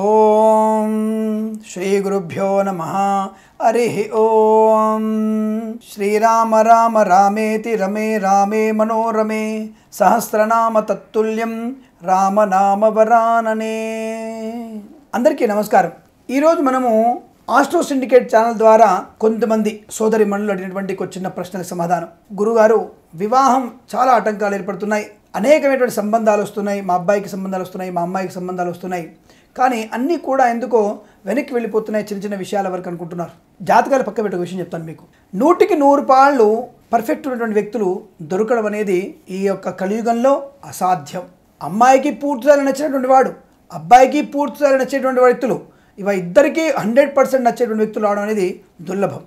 ఓం శ్రీ గురుభ్యో నమ హరి ఓం శ్రీరామ రామ రామేతి రమే రామే మనోరమే సహస్రనామ తత్తుల్యం రామనామ వరాననే అందరికీ నమస్కారం ఈరోజు మనము ఆస్ట్రో సిండికేట్ ఛానల్ ద్వారా కొంతమంది సోదరి మనులు అడిగినటువంటి ఒక చిన్న ప్రశ్నలకు సమాధానం. గురుగారు వివాహం చాలా ఆటంకాలు ఏర్పడుతున్నాయి. అనేకమైనటువంటి సంబంధాలు వస్తున్నాయి. మా అబ్బాయికి సంబంధాలు వస్తున్నాయి మా అమ్మాయికి సంబంధాలు వస్తున్నాయి. కానీ అన్నీ కూడా ఎందుకో వెనక్కి వెళ్ళిపోతున్నాయి చిన్న చిన్న విషయాల వరకు అనుకుంటున్నారు. జాతకాలు పక్క పెట్టే విషయం చెప్తాను మీకు. నూటికి నూరు పాళ్ళు పర్ఫెక్ట్ ఉన్నటువంటి వ్యక్తులు దొరకడం అనేది ఈ యొక్క కలియుగంలో అసాధ్యం. అమ్మాయికి పూర్తిగా నచ్చినటువంటి వాడు అబ్బాయికి పూర్తిగా నచ్చేటువంటి వ్యక్తులు ఇవ ఇద్దరికీ హండ్రెడ్ పర్సెంట్ నచ్చేటువంటి వ్యక్తులు రావడం అనేది దుర్లభం.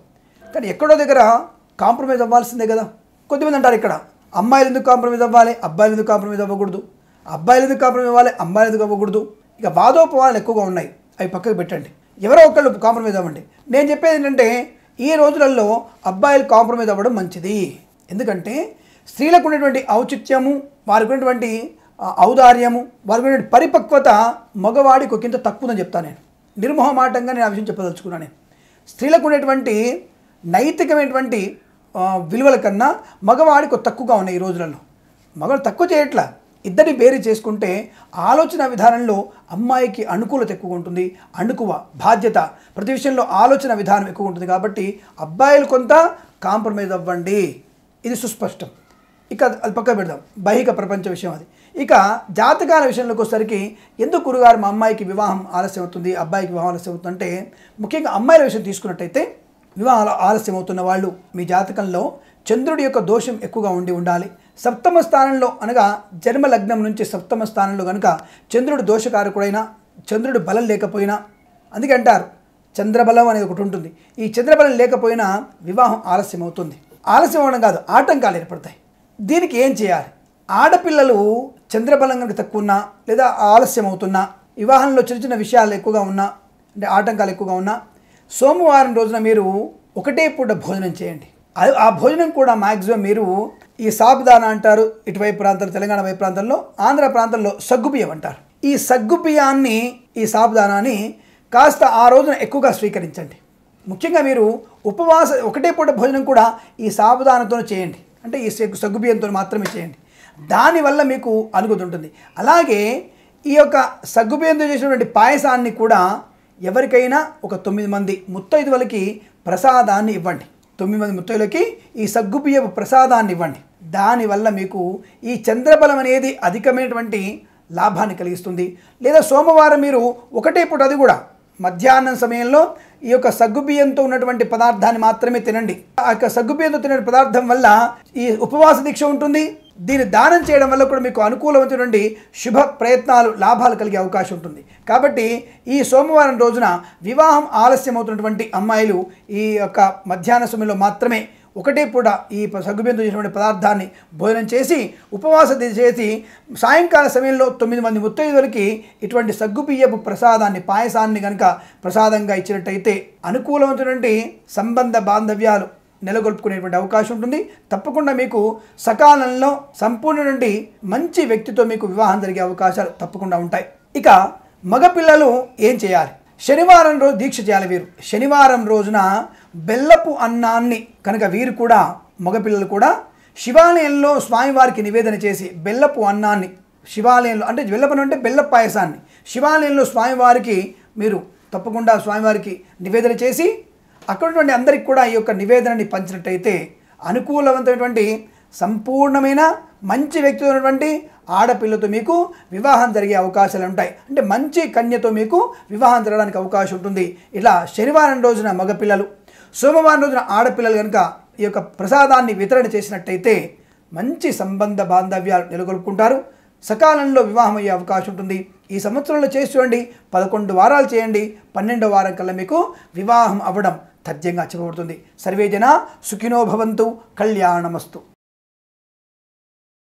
కానీ ఎక్కడో దగ్గర కాంప్రమైజ్ అవ్వాల్సిందే కదా. కొద్దిమంది అంటారు ఇక్కడ అమ్మాయిలు ఎందుకు కాంప్రమైజ్ అవ్వాలి? అబ్బాయిలు ఎందుకు కాంప్రమైజ్ అవ్వకూడదు? అబ్బాయిలు ఎందుకు కాంప్రమైజ్ అవ్వాలి? అమ్మాయిలు ఎందుకు అవ్వకూడదు? ఇక వాదోపవాదాలు ఎక్కువగా ఉన్నాయి. అవి పక్కకు పెట్టండి. ఎవరో ఒకళ్ళు కాంప్రమైజ్ అవ్వండి. నేను చెప్పేది ఏంటంటే ఈ రోజులలో అబ్బాయిలు కాంప్రమైజ్ అవ్వడం మంచిది. ఎందుకంటే స్త్రీలకు ఉన్నటువంటి ఔచిత్యము వారికి ఉన్నటువంటి ఔదార్యము వారికి ఉన్నటువంటి పరిపక్వత మగవాడికి ఒకంత తక్కువదని చెప్తాను నేను. నిర్మోహమాటంగా నేను ఆ విషయం చెప్పదలుచుకున్నాను. నేను స్త్రీలకు ఉండేటువంటి నైతికమైనటువంటి విలువల కన్నా మగవాడికి తక్కువగా ఉన్నాయి ఈ రోజులలో. మగవాడు తక్కువ చేయట్లా. ఇద్దరిని వేరు చేసుకుంటే ఆలోచన విధానంలో అమ్మాయికి అనుకూలత ఎక్కువ ఉంటుంది అణుకువ బాధ్యత. ప్రతి విషయంలో ఆలోచన విధానం ఎక్కువ ఉంటుంది కాబట్టి అబ్బాయిలు కొంత కాంప్రమైజ్ అవ్వండి. ఇది సుస్పష్టం. ఇక అది పక్క పెడదాం. బహిక ప్రపంచ విషయం అది. ఇక జాతకాల విషయంలోకి వచ్చేసరికి ఎందుకు గురుగారు మా అమ్మాయికి వివాహం ఆలస్యం అవుతుంది అబ్బాయికి వివాహం ఆలస్యం అవుతుంది అంటే ముఖ్యంగా అమ్మాయిల విషయం తీసుకున్నట్టయితే వివాహాలు ఆలస్యం అవుతున్న వాళ్ళు మీ జాతకంలో చంద్రుడి యొక్క దోషం ఎక్కువగా ఉండి ఉండాలి. సప్తమ స్థానంలో అనగా జన్మ లగ్నం నుంచి సప్తమ స్థానంలో కనుక చంద్రుడు దోషకారకుడైనా చంద్రుడు బలం లేకపోయినా అందుకే అంటారు చంద్రబలం అనేది ఒకటి ఉంటుంది. ఈ చంద్రబలం లేకపోయినా వివాహం ఆలస్యం అవుతుంది. ఆలస్యం అవడం కాదు ఆటంకాలు ఏర్పడతాయి. దీనికి ఏం చేయాలి? ఆడపిల్లలు చంద్రబలం కనుక తక్కువ ఉన్నా లేదా ఆలస్యం అవుతున్నా వివాహంలో చిన్న చిన్న విషయాలు ఎక్కువగా ఉన్నా అంటే ఆటంకాలు ఎక్కువగా ఉన్నా సోమవారం రోజున మీరు ఒకటే పూట భోజనం చేయండి. అది ఆ భోజనం కూడా మ్యాక్సిమం మీరు ఈ సాబుదాన అంటారు ఇటువైపు ప్రాంతాలు తెలంగాణ వైపు ప్రాంతంలో ఆంధ్ర ప్రాంతంలో సగ్గుబియ్యం అంటారు. ఈ సగ్గుబియ్యాన్ని ఈ సాబుదానాన్ని కాస్త ఆ రోజున ఎక్కువగా స్వీకరించండి. ముఖ్యంగా మీరు ఉపవాస ఒకటే పూట భోజనం కూడా ఈ సాబుదానంతో చేయండి. అంటే ఈ సగ్గు సగ్గుబియ్యంతో మాత్రమే చేయండి. దానివల్ల మీకు అనుగుతి ఉంటుంది. అలాగే ఈ యొక్క సగ్గుబియ్యంతో చేసినటువంటి పాయసాన్ని కూడా ఎవరికైనా ఒక తొమ్మిది మంది ముత్తైదువులకి ప్రసాదాన్ని ఇవ్వండి. తొమ్మిది మంది ముత్తైదులకి ఈ సగ్గుబియ్యపు ప్రసాదాన్ని ఇవ్వండి. దానివల్ల మీకు ఈ చంద్రబలం అనేది అధికమైనటువంటి లాభాన్ని కలిగిస్తుంది. లేదా సోమవారం మీరు ఒకటే పూట అది కూడా. మధ్యాహ్నం సమయంలో ఈ యొక్క సగ్గుబియ్యంతో ఉన్నటువంటి పదార్థాన్ని మాత్రమే తినండి. ఆ యొక్క సగ్గుబియ్యంతో తినే పదార్థం వల్ల ఈ ఉపవాస దీక్ష ఉంటుంది. దీన్ని దానం చేయడం వల్ల కూడా మీకు అనుకూలమైనటువంటి శుభ ప్రయత్నాలు లాభాలు కలిగే అవకాశం ఉంటుంది. కాబట్టి ఈ సోమవారం రోజున వివాహం ఆలస్యం అవుతున్నటువంటి అమ్మాయిలు ఈ యొక్క మధ్యాహ్న సమయంలో మాత్రమే ఒకటే పూట ఈ సగ్గుబియ్యంతో చేసినటువంటి పదార్థాన్ని భోజనం చేసి ఉపవాస చేసి సాయంకాల సమయంలో తొమ్మిది మంది ముత్తైదులకి ఇటువంటి సగ్గుబియ్యపు ప్రసాదాన్ని పాయసాన్ని కనుక ప్రసాదంగా ఇచ్చినట్టయితే అనుకూలమైనటువంటి సంబంధ బాంధవ్యాలు నెలకొల్పుకునేటువంటి అవకాశం ఉంటుంది. తప్పకుండా మీకు సకాలంలో సంపూర్ణటువంటి మంచి వ్యక్తితో మీకు వివాహం జరిగే అవకాశాలు తప్పకుండా ఉంటాయి. ఇక మగపిల్లలు ఏం చేయాలి? శనివారం రోజు దీక్ష చేయాలి వీరు. శనివారం రోజున బెల్లపు అన్నాన్ని కనుక వీరు కూడా మగపిల్లలు కూడా శివాలయంలో స్వామివారికి నివేదన చేసి బెల్లపు అన్నాన్ని శివాలయంలో అంటే బెల్లపన్నం అంటే బెల్ల పాయసాన్ని శివాలయంలో స్వామివారికి మీరు తప్పకుండా స్వామివారికి నివేదన చేసి అక్కడ అందరికి కూడా ఈ యొక్క నివేదనని పంచినట్టయితే అనుకూలవంతమైనటువంటి సంపూర్ణమైన మంచి వ్యక్తి ఉన్నటువంటి ఆడపిల్లతో మీకు వివాహం జరిగే అవకాశాలు ఉంటాయి. అంటే మంచి కన్యతో మీకు వివాహం జరగడానికి అవకాశం ఉంటుంది. ఇలా శనివారం రోజున మగపిల్లలు సోమవారం రోజున ఆడపిల్లలు కనుక ఈ యొక్క ప్రసాదాన్ని వితరణ చేసినట్టయితే మంచి సంబంధ బాంధవ్యాలు నెలకొల్పుకుంటారు. సకాలంలో వివాహం అయ్యే అవకాశం ఉంటుంది. ఈ సంవత్సరంలో చేసి చూడండి పదకొండు వారాలు చేయండి పన్నెండో వారం కల్లా మీకు వివాహం అవ్వడం తథ్యంగా చెప్పబడుతుంది. సర్వేజన సుఖినో భవంతు కళ్యాణమస్తు.